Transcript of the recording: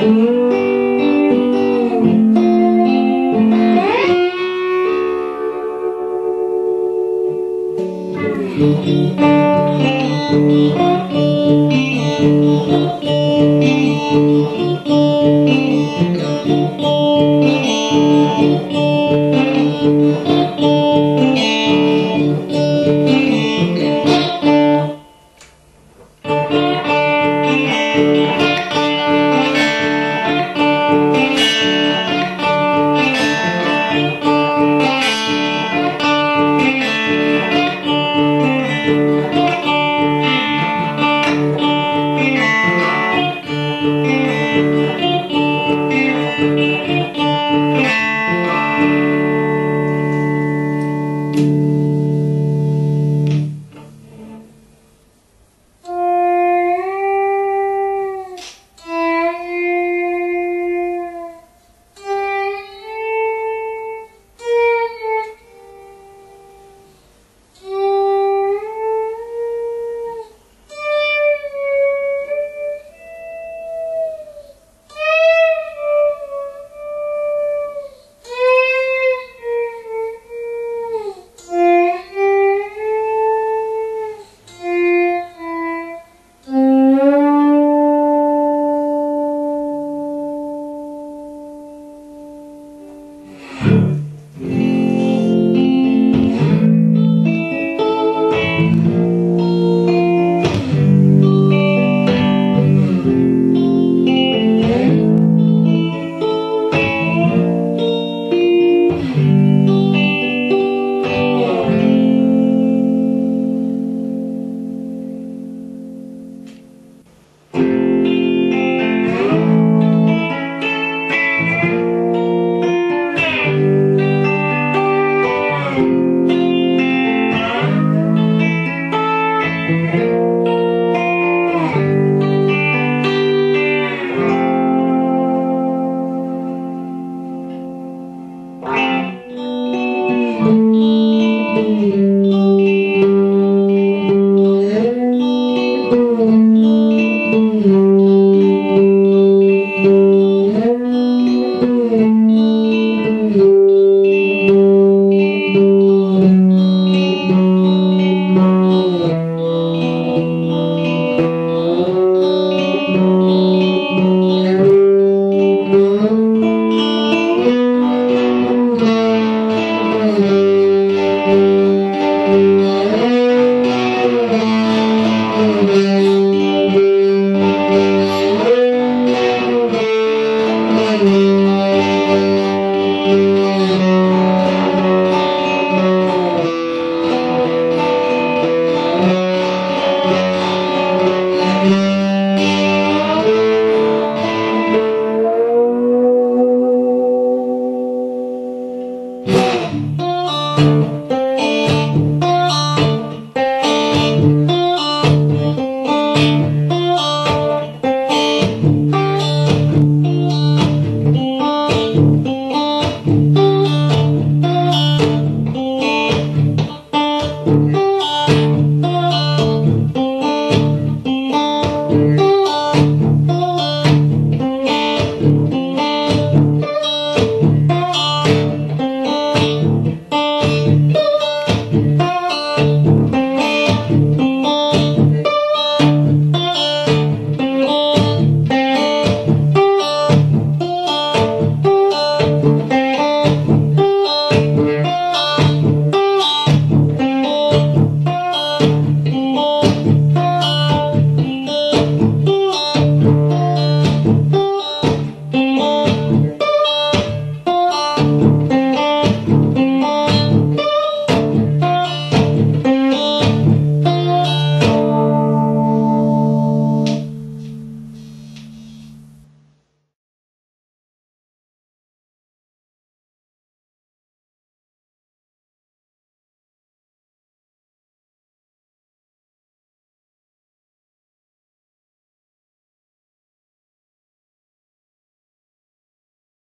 Música